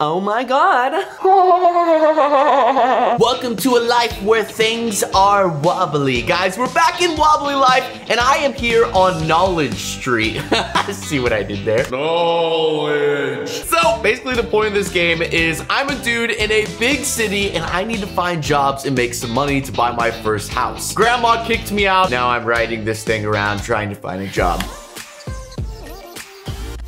Oh my god. Welcome to a life where things are wobbly. Guys, we're back in wobbly life, and I am here on Knowledge Street. See what I did there? Knowledge. So, basically the point of this game is I'm a dude in a big city, and I need to find jobs and make some money to buy my first house. Grandma kicked me out. Now I'm riding this thing around trying to find a job.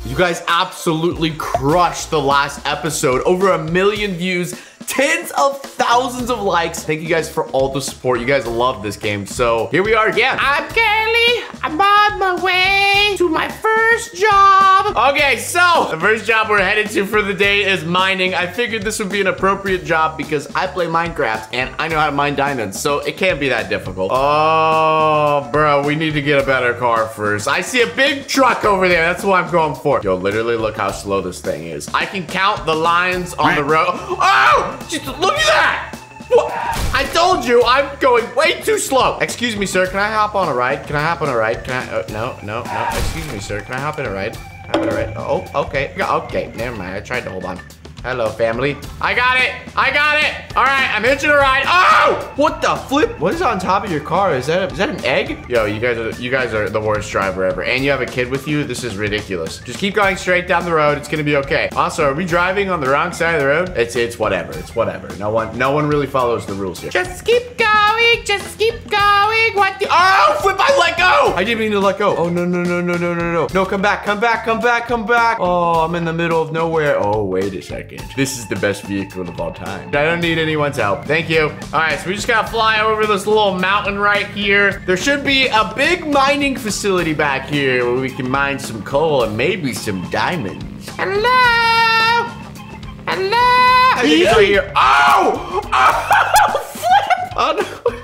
You guys absolutely crushed the last episode. Over a million views, tens of thousands of likes. Thank you guys for all the support. You guys love this game. So here we are again. I'm Kelly. I'm on my way to my first job. Okay, so the first job we're headed to for the day is mining. I figured this would be an appropriate job because I play Minecraft and I know how to mine diamonds. So it can't be that difficult. Oh, bro, we need to get a better car first. I see a big truck over there. That's what I'm going for. Yo, literally look how slow this thing is. I can count the lines on the road. Oh! Just look at that! I told you I'm going way too slow. Excuse me, sir. Can I hop on a ride? Can I hop on a ride? Can I? Uh, no, no, no. Excuse me, sir. Can I hop in a ride? Hop in a ride. Oh, okay. Okay. Never mind. I tried to hold on. Hello, family. I got it. I got it. All right, I'm hitching a ride. Oh! What the flip? What is on top of your car? Is that a, is that an egg? Yo, you guys are you guys are the worst driver ever. And you have a kid with you. This is ridiculous. Just keep going straight down the road. It's gonna be okay. Also, are we driving on the wrong side of the road? It's it's whatever. It's whatever. No one no one really follows the rules here. Just keep going going, just keep going. What the? Oh, flip! I let go. I didn't mean to let go. Oh no no no no no no no. No, come back, come back, come back, come back. Oh, I'm in the middle of nowhere. Oh wait a second. This is the best vehicle of all time. I don't need anyone's help. Thank you. All right, so we just gotta fly over this little mountain right here. There should be a big mining facility back here where we can mine some coal and maybe some diamonds. Hello. Hello. I think right here. Oh! oh! Oh no.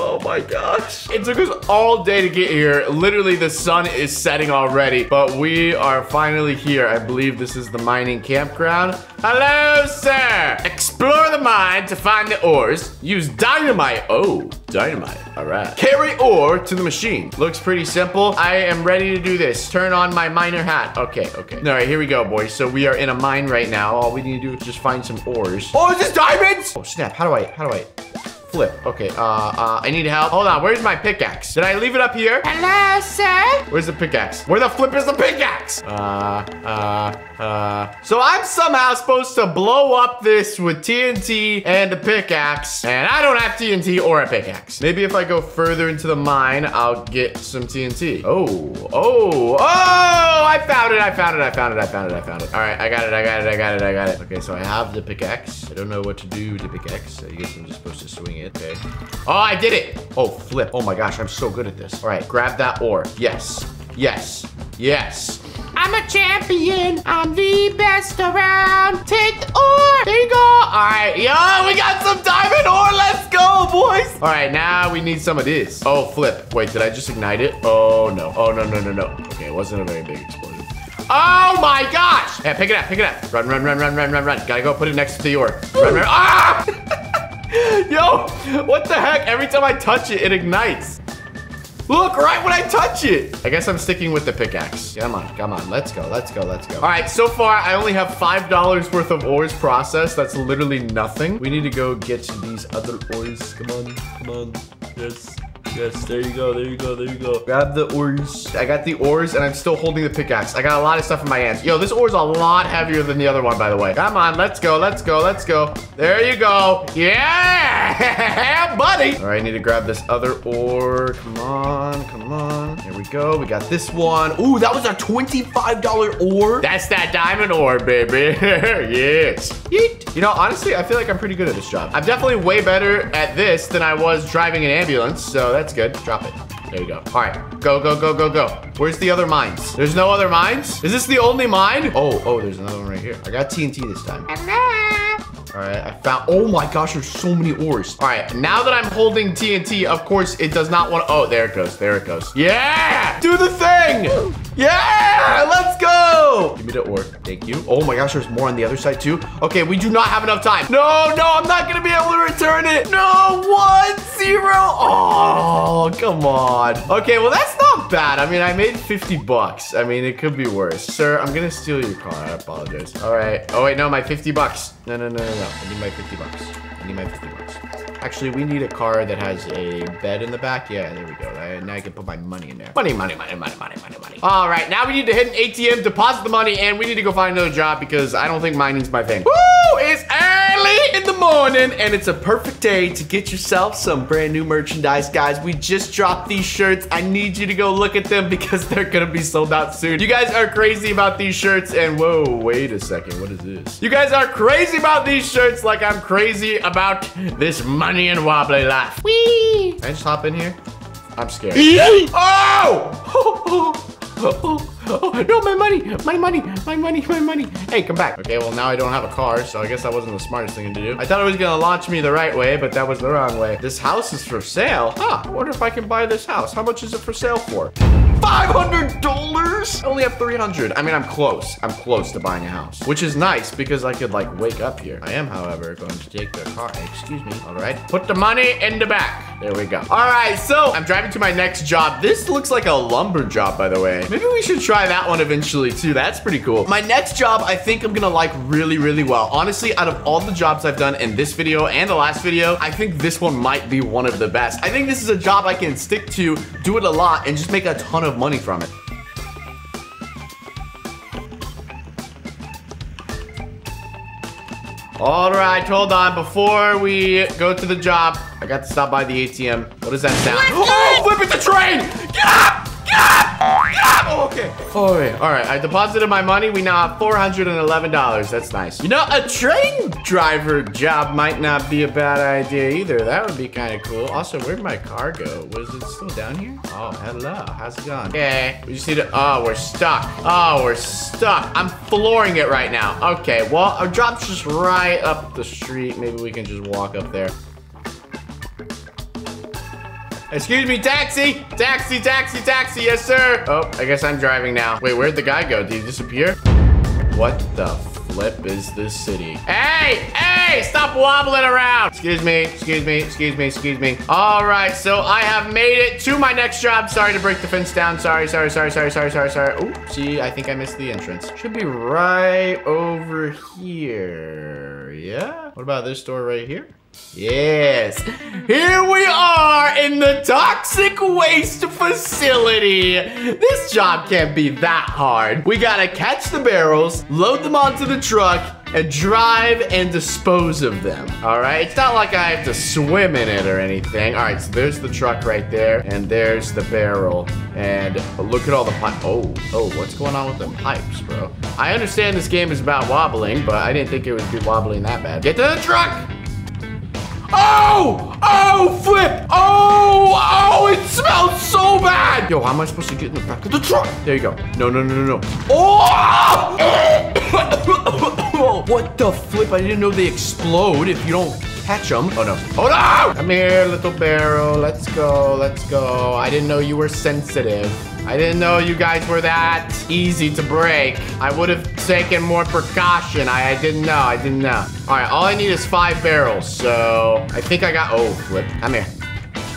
Oh my gosh. It took us all day to get here. Literally, the sun is setting already, but we are finally here. I believe this is the mining campground. Hello, sir. Explore the mine to find the ores. Use dynamite. Oh, dynamite. All right. Carry ore to the machine. Looks pretty simple. I am ready to do this. Turn on my miner hat. Okay, okay. All right, here we go, boys. So we are in a mine right now. All we need to do is just find some ores. Oh, is this diamonds? Oh, snap. How do I, how do I? Flip. Okay, uh, uh, I need help. Hold on, where's my pickaxe? Did I leave it up here? Hello, sir? Where's the pickaxe? Where the flip is the pickaxe? Uh, uh, uh. So I'm somehow supposed to blow up this with TNT and a pickaxe, and I don't have TNT or a pickaxe. Maybe if I go further into the mine, I'll get some TNT. Oh, oh, oh, I found it, I found it, I found it, I found it, I found it. All right, I got it, I got it, I got it, I got it. Okay, so I have the pickaxe. I don't know what to do the pickaxe. I guess I'm just supposed to swing it, okay. Oh, I did it. Oh, flip. Oh my gosh, I'm so good at this. All right, grab that ore. Yes, yes, yes. I'm a champion. I'm the best around. Take the ore. There you go. All right, yo, we got some diamond ore. Let's go, boys. All right, now we need some of this. Oh, flip. Wait, did I just ignite it? Oh, no. Oh, no, no, no, no. Okay, it wasn't a very big explosion. Oh my gosh! Yeah, pick it up, pick it up. Run, run, run, run, run, run, run. Gotta go put it next to the ore. Run, run. Ah! Yo, what the heck? Every time I touch it, it ignites. Look, right when I touch it. I guess I'm sticking with the pickaxe. Come on, come on. Let's go, let's go, let's go. All right, so far, I only have $5 worth of ores processed. That's literally nothing. We need to go get these other ores. Come on, come on. Yes. Yes, there you go, there you go, there you go. Grab the ores. I got the ores and I'm still holding the pickaxe. I got a lot of stuff in my hands. Yo, this ore is a lot heavier than the other one, by the way. Come on, let's go, let's go, let's go. There you go. Yeah, buddy. All right, I need to grab this other ore. Come on, come on. Here we go. We got this one. Ooh, that was a $25 ore. That's that diamond ore, baby. yes. Yeet. You know, honestly, I feel like I'm pretty good at this job. I'm definitely way better at this than I was driving an ambulance, so that's good. Drop it. There you go. All right, go, go, go, go, go. Where's the other mines? There's no other mines? Is this the only mine? Oh, oh, there's another one right here. I got TNT this time. Hello? All right, I found, oh my gosh, there's so many ores. All right, now that I'm holding TNT, of course, it does not want, oh, there it goes, there it goes. Yeah, do the thing. Yeah, let's go. Give me the ore, thank you. Oh my gosh, there's more on the other side too. Okay, we do not have enough time. No, no, I'm not gonna be able to return it. No, one, zero. Oh, come on. Okay, well, that's not bad. I mean, I made 50 bucks. I mean, it could be worse. Sir, I'm gonna steal your car. I apologize. All right. Oh, wait, no, my 50 bucks. No, no, no, no, no. I need my 50 bucks. I need my 50 bucks. Actually, we need a car that has a bed in the back. Yeah, there we go. I, now I can put my money in there. Money, money, money, money, money, money, money. All right, now we need to hit an ATM, deposit the money, and we need to go find another job because I don't think mining's my thing. Woo! It's early in the morning, and it's a perfect day to get yourself some brand new merchandise, guys. We just dropped these shirts. I need you to go look at them because they're gonna be sold out soon. You guys are crazy about these shirts, and whoa, wait a second. What is this? You guys are crazy about these shirts like I'm crazy about this money and wobbly life. Whee! Can I just hop in here? I'm scared. oh! oh! No, my money, my money, my money, my money. Hey, come back. Okay, well, now I don't have a car, so I guess that wasn't the smartest thing to do. I thought it was gonna launch me the right way, but that was the wrong way. This house is for sale. Huh, I wonder if I can buy this house. How much is it for sale for? $500? I only have 300. I mean, I'm close. I'm close to buying a house, which is nice because I could like wake up here. I am, however, going to take the car. Excuse me. All right. Put the money in the back. There we go. All right, so I'm driving to my next job. This looks like a lumber job, by the way. Maybe we should try that one eventually too. That's pretty cool. My next job, I think I'm gonna like really, really well. Honestly, out of all the jobs I've done in this video and the last video, I think this one might be one of the best. I think this is a job I can stick to, do it a lot, and just make a ton of money from it. All right, hold on. Before we go to the job, I got to stop by the ATM. What does that sound? Oh, flip it the train! Get up! Oh, okay. Oh, yeah. All right, I deposited my money. We now have $411. That's nice. You know, a train driver job might not be a bad idea either. That would be kind of cool. Also, where'd my car go? Was it still down here? Oh, hello. How's it going? Okay. We just need to, oh, we're stuck. Oh, we're stuck. I'm flooring it right now. Okay, well, our drop's just right up the street. Maybe we can just walk up there. Excuse me, taxi! Taxi, taxi, taxi, yes, sir! Oh, I guess I'm driving now. Wait, where'd the guy go? Did he disappear? What the flip is this city? Hey! Hey! Stop wobbling around! Excuse me, excuse me, excuse me, excuse me. All right, so I have made it to my next job. Sorry to break the fence down. Sorry, sorry, sorry, sorry, sorry, sorry, sorry. Oh, see, I think I missed the entrance. Should be right over here. Yeah? What about this door right here? Yes, here we are in the toxic waste facility. This job can't be that hard. We gotta catch the barrels, load them onto the truck, and drive and dispose of them. All right, it's not like I have to swim in it or anything. All right, so there's the truck right there, and there's the barrel. And look at all the pipe. Oh, oh, what's going on with the pipes, bro? I understand this game is about wobbling, but I didn't think it would be wobbling that bad. Get to the truck! Oh! Oh, flip! Oh! Oh, it smells so bad! Yo, how am I supposed to get in the back of the truck? There you go. No, no, no, no, no. Oh! what the flip? I didn't know they explode if you don't catch them. Oh, no. Oh, no! Come here, little barrel. Let's go. Let's go. I didn't know you were sensitive. I didn't know you guys were that easy to break. I would have taken more precaution. I, I didn't know. I didn't know. All right, all I need is five barrels. So I think I got, oh, flip. Come here.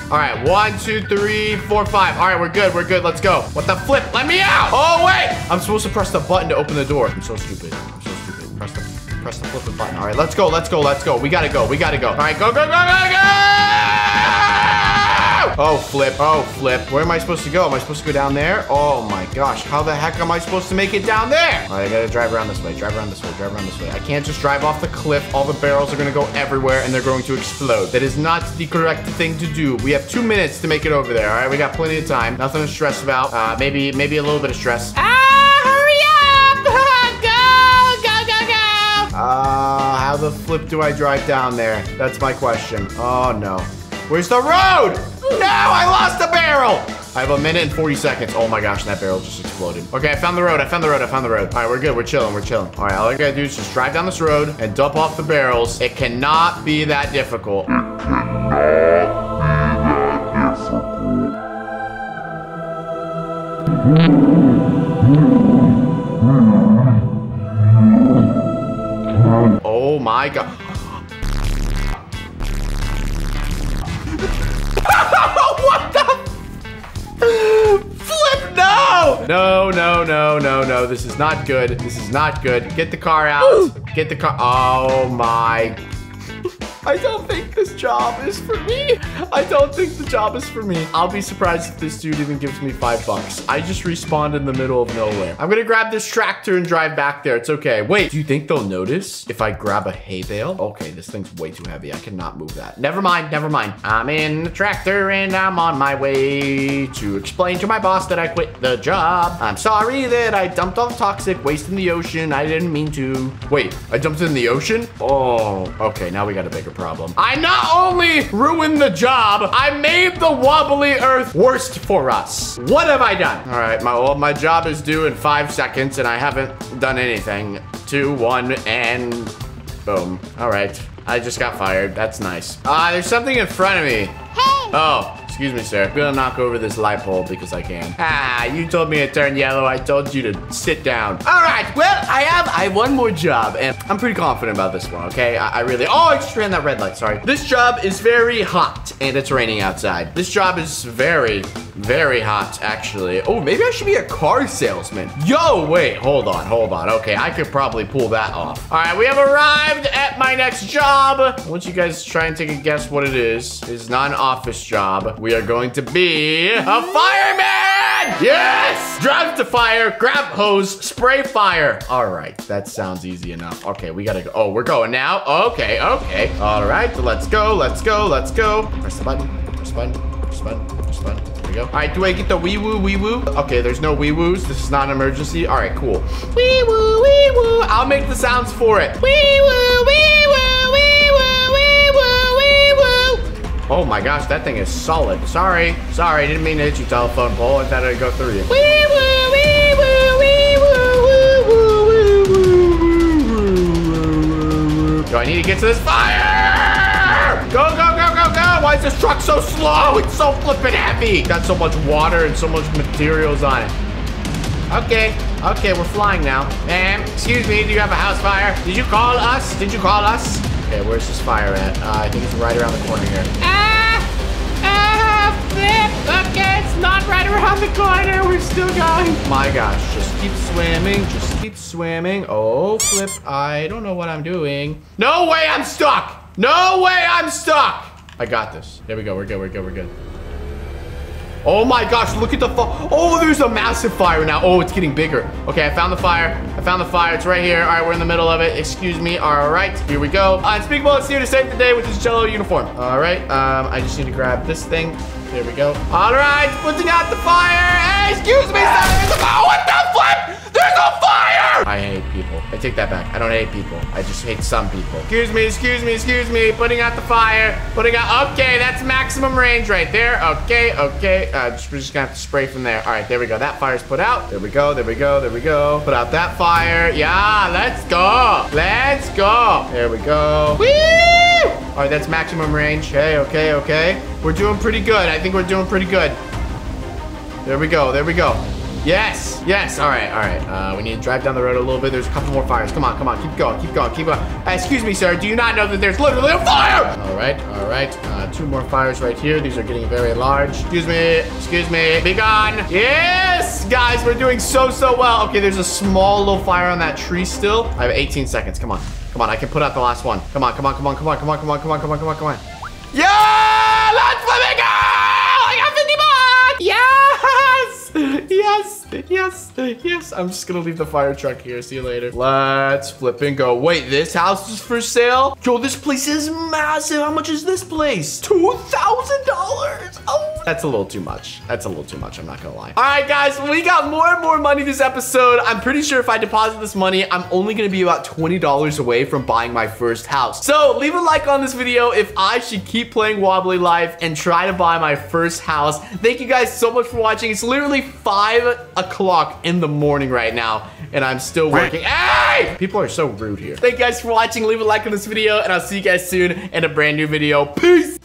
All right, one, two, three, four, five. All right, we're good. We're good. Let's go. What the flip? Let me out. Oh, wait. I'm supposed to press the button to open the door. I'm so stupid. I'm so stupid. Press the, press the flip button. All right, let's go. Let's go. Let's go. We gotta go. We gotta go. All right, go, go, go, go, go. Oh, flip. Oh, flip. Where am I supposed to go? Am I supposed to go down there? Oh my gosh. How the heck am I supposed to make it down there? All right, I gotta drive around this way. Drive around this way. Drive around this way. I can't just drive off the cliff. All the barrels are gonna go everywhere and they're going to explode. That is not the correct thing to do. We have two minutes to make it over there. All right, we got plenty of time. Nothing to stress about. Uh, maybe, maybe a little bit of stress. Ah, hurry up! go, go, go, go! Uh, how the flip do I drive down there? That's my question. Oh no. Where's the road? No, I lost the barrel. I have a minute and 40 seconds. Oh my gosh, that barrel just exploded. Okay, I found the road. I found the road. I found the road. All right, we're good. We're chilling. We're chilling. All right, all I gotta do is just drive down this road and dump off the barrels. It cannot be that difficult. Oh my god. No! No, no, no, no. This is not good. This is not good. Get the car out. Get the car. Oh my I don't think this job is for me. I don't think the job is for me. I'll be surprised if this dude even gives me five bucks. I just respawned in the middle of nowhere. I'm gonna grab this tractor and drive back there. It's okay. Wait, do you think they'll notice if I grab a hay bale? Okay, this thing's way too heavy. I cannot move that. Never mind, never mind. I'm in the tractor and I'm on my way to explain to my boss that I quit the job. I'm sorry that I dumped all the toxic waste in the ocean. I didn't mean to. Wait, I dumped it in the ocean? Oh, okay, now we got a bigger problem. I not only ruined the job, I made the wobbly earth worst for us. What have I done? All right, my, well, my job is due in five seconds and I haven't done anything. Two, one, and boom. All right, I just got fired. That's nice. Ah, uh, there's something in front of me. Hey! Oh, Excuse me, sir. I'm gonna knock over this light pole because I can. Ah, you told me to turn yellow. I told you to sit down. All right, well, I have I have one more job, and I'm pretty confident about this one, okay? I, I really, oh, I just ran that red light, sorry. This job is very hot, and it's raining outside. This job is very, very hot, actually. Oh, maybe I should be a car salesman. Yo, wait, hold on, hold on. Okay, I could probably pull that off. All right, we have arrived at my next job. I want you guys to try and take a guess what it is. It's not an office job. We are going to be a fireman! Yes! Drive to fire, grab hose, spray fire. All right, that sounds easy enough. Okay, we gotta go. Oh, we're going now? Okay, okay. All right, let's go, let's go, let's go. Press the button, press the button, press the button, we go. All right, do I get the wee woo, wee woo? Okay, there's no wee woos. This is not an emergency. All right, cool. Wee woo, wee woo. I'll make the sounds for it. Wee woo, wee woo, wee woo, wee woo, wee woo. Oh my gosh, that thing is solid. Sorry, sorry, I didn't mean to hit you, telephone pole. I thought I'd go through you. Wee woo. Do I need to get to this fire? Go, go. Why is this truck so slow? It's so flippin' heavy. Got so much water and so much materials on it. Okay, okay, we're flying now. Ma'am, excuse me, do you have a house fire? Did you call us? Did you call us? Okay, where's this fire at? Uh, I think it's right around the corner here. Ah! Ah! Flip! Okay, it's not right around the corner. We're still going. My gosh, just keep swimming, just keep swimming. Oh, flip, I don't know what I'm doing. No way I'm stuck! No way I'm stuck! I got this. There we go, we're good, we're good, we're good. Oh my gosh, look at the. Oh, there's a massive fire now. Oh, it's getting bigger. Okay, I found the fire. I found the fire. It's right here. All right, we're in the middle of it. Excuse me. All right, here we go. Unspeakable is here to save the day with his jello uniform. All right, um, I just need to grab this thing. There we go. All right, putting out the fire. Hey, excuse me, sir. Oh, what the flip? There's a fire! I hate people. I take that back. I don't hate people. I just hate some people. Excuse me, excuse me, excuse me. Putting out the fire. Putting out, okay, that's maximum range right there. Okay, okay. Uh, just, we're just gonna have to spray from there. All right, there we go. That fire's put out. There we go, there we go, there we go. Put out that fire. Yeah, let's go. Let's go. There we go. Woo! All right, that's maximum range. Okay, okay, okay. We're doing pretty good. I think we're doing pretty good. There we go, there we go. Yes, yes, all right, all right. Uh, we need to drive down the road a little bit. There's a couple more fires. Come on, come on, keep going, keep going, keep going. Uh, excuse me, sir, do you not know that there's literally a fire? All right, all right. Uh, two more fires right here. These are getting very large. Excuse me, excuse me, be gone. Yes, guys, we're doing so, so well. Okay, there's a small little fire on that tree still. I have 18 seconds, come on. Come on, I can put out the last one. Come on, come on, come on, come on, come on, come on, come on, come on, come on, come on. Yeah, let's let it go! I got 50 bucks! Yes! Yes, yes, yes. I'm just gonna leave the fire truck here. See you later. Let's flip and go. Wait, this house is for sale? Yo, this place is massive. How much is this place? $2,000. Oh, that's a little too much. That's a little too much. I'm not gonna lie. All right, guys, we got more and more money this episode. I'm pretty sure if I deposit this money, I'm only gonna be about $20 away from buying my first house. So leave a like on this video if I should keep playing Wobbly Life and try to buy my first house. Thank you guys so much for watching. It's literally five o'clock in the morning right now and I'm still working. Hey! People are so rude here. Thank you guys for watching. Leave a like on this video and I'll see you guys soon in a brand new video. Peace!